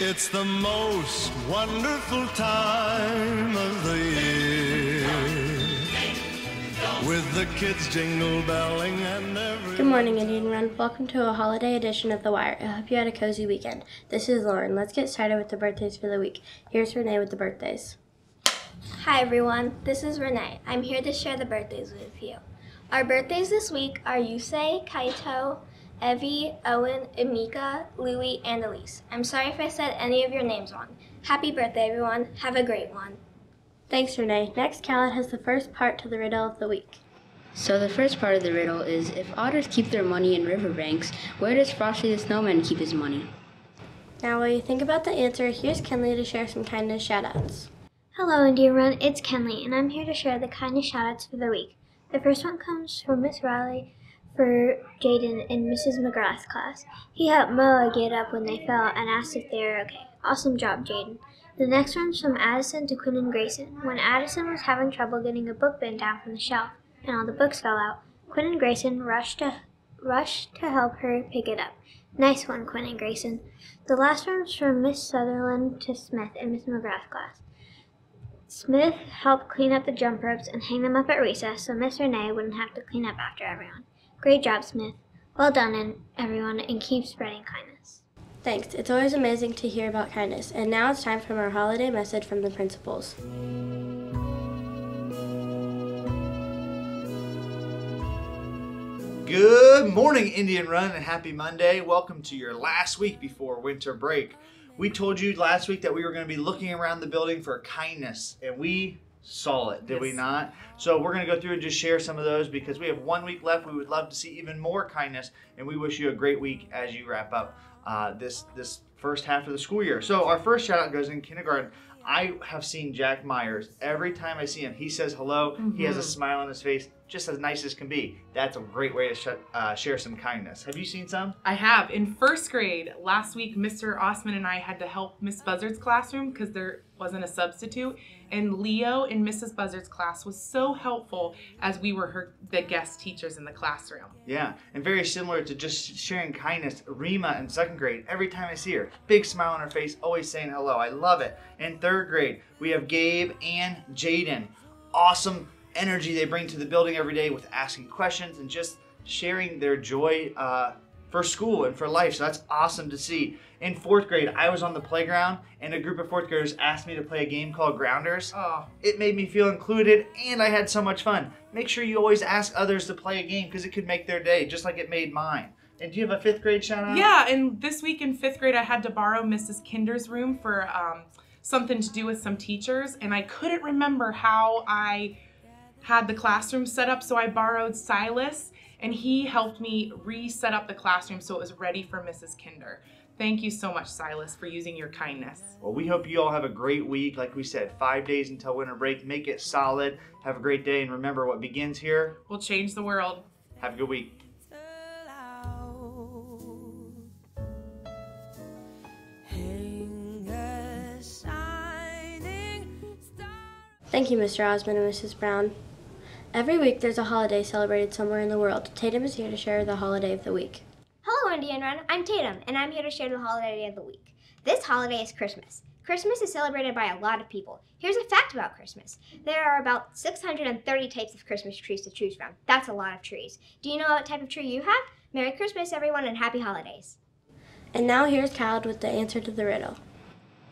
It's the most wonderful time of the year. With the kids jingle belling and every. Good morning, Indian Run. Welcome to a holiday edition of The Wire. I hope you had a cozy weekend. This is Lauren. Let's get started with the birthdays for the week. Here's Renee with the birthdays. Hi everyone, this is Renee. I'm here to share the birthdays with you. Our birthdays this week are Yusei, Kaito, Evie, Owen, Emika, Louie, and Elise. I'm sorry if I said any of your names wrong. Happy birthday, everyone. Have a great one. Thanks, Renee. Next, Khaled has the first part to the riddle of the week. So the first part of the riddle is if otters keep their money in riverbanks, where does Frosty the Snowman keep his money? Now, while you think about the answer, here's Kenley to share some kindness shoutouts. Hello, Indian Run. It's Kenley, and I'm here to share the kindness shoutouts for the week. The first one comes from Miss Riley for Jaden in Mrs. McGrath's class. He helped Moa get up when they fell and asked if they were okay. Awesome job, Jaden. The next one's from Addison to Quinn and Grayson. When Addison was having trouble getting a book bin down from the shelf and all the books fell out, Quinn and Grayson rushed to rushed to help her pick it up. Nice one, Quinn and Grayson. The last one's from Miss Sutherland to Smith in Miss McGrath's class. Smith helped clean up the jump ropes and hang them up at recess so Miss Renee wouldn't have to clean up after everyone. Great job, Smith. Well done, and everyone, and keep spreading kindness. Thanks. It's always amazing to hear about kindness. And now it's time for our holiday message from the principals. Good morning, Indian Run, and happy Monday. Welcome to your last week before winter break. We told you last week that we were going to be looking around the building for kindness, and we saw it, did we not? So we're going to go through and just share some of those because we have one week left. We would love to see even more kindness, and we wish you a great week as you wrap up uh, this this first half of the school year. So our first shout out goes in kindergarten. I have seen Jack Myers every time I see him. He says hello. He has a smile on his face, just as nice as can be. That's a great way to sh- uh, share some kindness. Have you seen some? I have. In first grade, last week, Mr. Osman and I had to help Miss Buzzard's classroom because there wasn't a substitute. And Leo in Mrs. Buzzard's class was so helpful as we were her the guest teachers in the classroom. Yeah, and very similar to just sharing kindness. Rima in second grade, every time I see her, big smile on her face, always saying hello. I love it. In third grade, we have Gabe and Jaden. Awesome energy they bring to the building every day with asking questions and just sharing their joy uh, for school and for life. So that's awesome to see. In fourth grade, I was on the playground and a group of fourth graders asked me to play a game called Grounders. Oh, It made me feel included and I had so much fun. Make sure you always ask others to play a game because it could make their day, just like it made mine. And do you have a fifth grade shout out? yeah. And this week in fifth grade, I had to borrow Mrs. Kinder's room for um, something to do with some teachers, and I couldn't remember how I had the classroom set up, so I borrowed Silas, and he helped me reset up the classroom so it was ready for Mrs. Kinder. Thank you so much, Silas, for using your kindness. Well, we hope you all have a great week. Like we said, five days until winter break. Make it solid. Have a great day. And remember, what begins here, We'll change the world. have a good week. Thank you, Mr. Osmond and Mrs. Brown. Every week there's a holiday celebrated somewhere in the world. Tatum is here to share the holiday of the week. Hello, Indian Run. I'm Tatum, and I'm here to share the holiday of the week. This holiday is Christmas. Christmas is celebrated by a lot of people. Here's a fact about Christmas there are about 630 types of Christmas trees to choose from. That's a lot of trees. Do you know what type of tree you have? Merry Christmas, everyone, and happy holidays. And now here's Khaled with the answer to the riddle.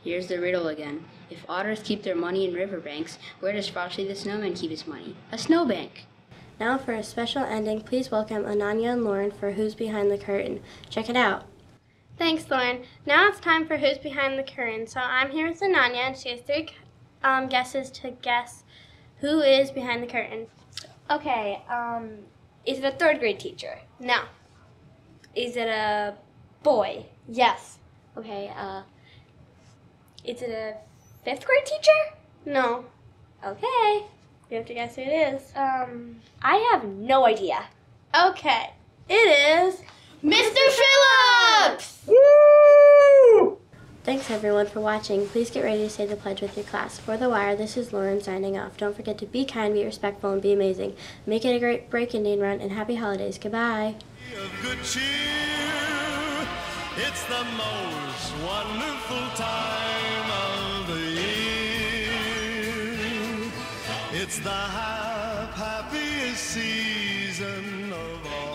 Here's the riddle again. If otters keep their money in riverbanks, where does Frosty the Snowman keep his money? A snowbank. Now for a special ending, please welcome Ananya and Lauren for Who's Behind the Curtain. Check it out. Thanks, Lauren. Now it's time for Who's Behind the Curtain. So I'm here with Ananya, and she has three um, guesses to guess who is behind the curtain. Okay, um, is it a third grade teacher? No. Is it a boy? Yes. Okay, uh, is it a fifth grade teacher? No. Okay, You have to guess who it is. um, I have no idea. Okay. It is Mr. Phillips! Woo! Thanks everyone for watching. Please get ready to say the pledge with your class. For The Wire, this is Lauren signing off. Don't forget to be kind, be respectful, and be amazing. Make it a great break Indian run and happy holidays. Goodbye. of good cheer. It's the most wonderful time It's the hap- happiest season of all.